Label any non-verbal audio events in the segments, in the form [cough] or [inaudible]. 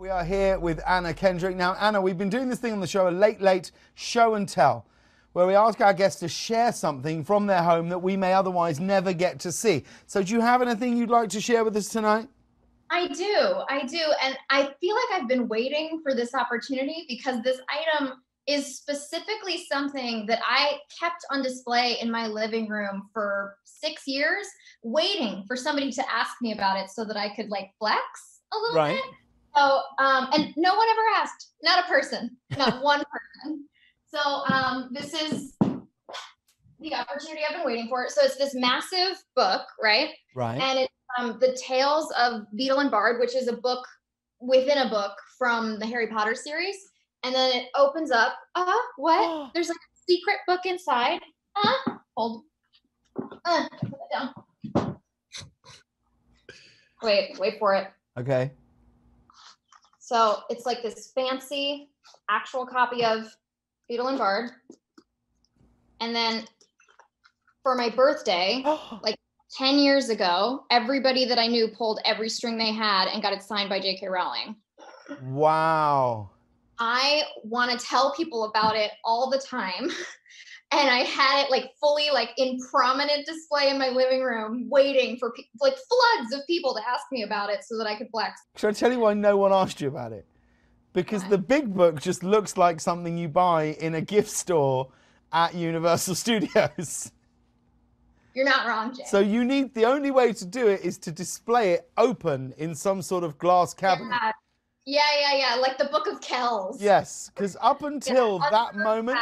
We are here with Anna Kendrick. Now, Anna, we've been doing this thing on the show, a late, late show and tell, where we ask our guests to share something from their home that we may otherwise never get to see. So, do you have anything you'd like to share with us tonight? I do. I do. And I feel like I've been waiting for this opportunity because this item is specifically something that I kept on display in my living room for six years, waiting for somebody to ask me about it so that I could like flex a little Right. bit. So, um, and no one ever asked, not a person, not [laughs] one person. So, um, this is the opportunity I've been waiting for. So, it's this massive book, right? Right. and it's um, the Tales of Beedle and Bard, which is a book within a book from the Harry Potter series. And then it opens up. Uh, what? [gasps] There's like a secret book inside. Uh, hold. Uh, put that down. Wait, wait for it. okay. So it's like this fancy actual copy of Beedle and Bard. And then for my birthday, [gasps] oh. like 10 years ago, everybody that I knew pulled every string they had and got it signed by J.K. Rowling. wow. I want to tell people about it all the time. [laughs] And I had it like fully like in prominent display in my living room, waiting for pe- like floods of people to ask me about it so that I could flex. Should I tell you why no one asked you about it? Because the big book just looks like something you buy in a gift store at Universal [laughs] Studios. You're not wrong, Jay. So you need the only way to do it is to display it open in some sort of glass cabinet. yeah. yeah, yeah, yeah. Like the Book of Kells. Yes, because up until on that moment.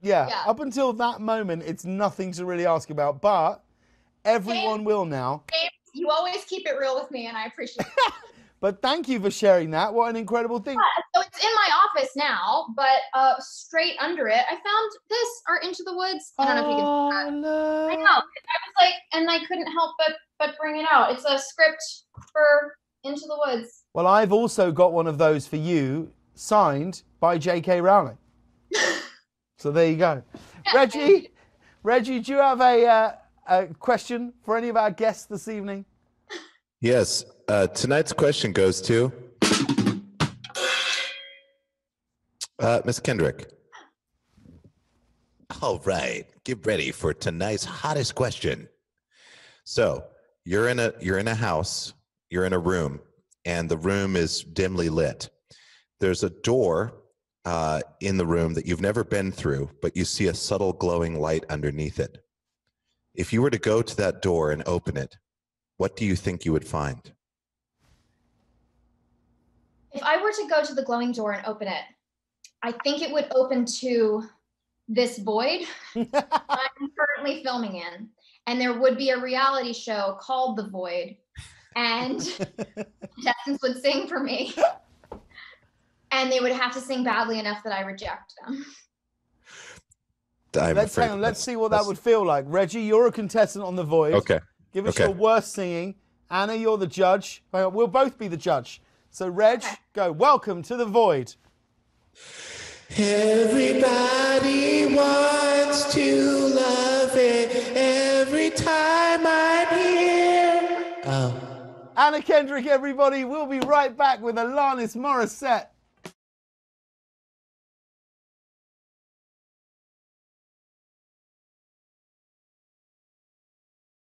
Yeah, yeah. up until that moment, it's nothing to really ask about. But everyone will now. James, you always keep it real with me, and I appreciate it. [laughs] But thank you for sharing that. What an incredible thing. so it's in my office now, but uh, straight under it, I found this, or Into the Woods. I don't know if you can. Oh, I look. know. I was like, and I couldn't help but but bring it out. It's a script for Into the Woods. Well, I've also got one of those for you, signed by J.K. Rowling. [laughs] so there you go. [laughs] Reggie, Reggie, do you have a, uh, a question for any of our guests this evening? Yes. Uh, tonight's question goes to uh, Miss Kendrick. All right, get ready for tonight's hottest question. So you're in a you're in a house, you're in a room, and the room is dimly lit. There's a door uh, in the room that you've never been through, but you see a subtle glowing light underneath it. If you were to go to that door and open it, what do you think you would find? If I were to go to the glowing door and open it, I think it would open to this void [laughs] I'm currently filming in. And there would be a reality show called The Void. And [laughs] contestants would sing for me. [laughs] And they would have to sing badly enough that I reject them. I'm let's hang on, let's that's- see what that would feel like. Reggie, you're a contestant on The Void. Okay. Give us okay. your worst singing. Anna, you're the judge. We'll both be the judge. So, Reg, Okay. go. Welcome to The Void. Everybody wants to love it every time I'm here. Oh. Anna Kendrick, everybody. We'll be right back with Alanis Morissette.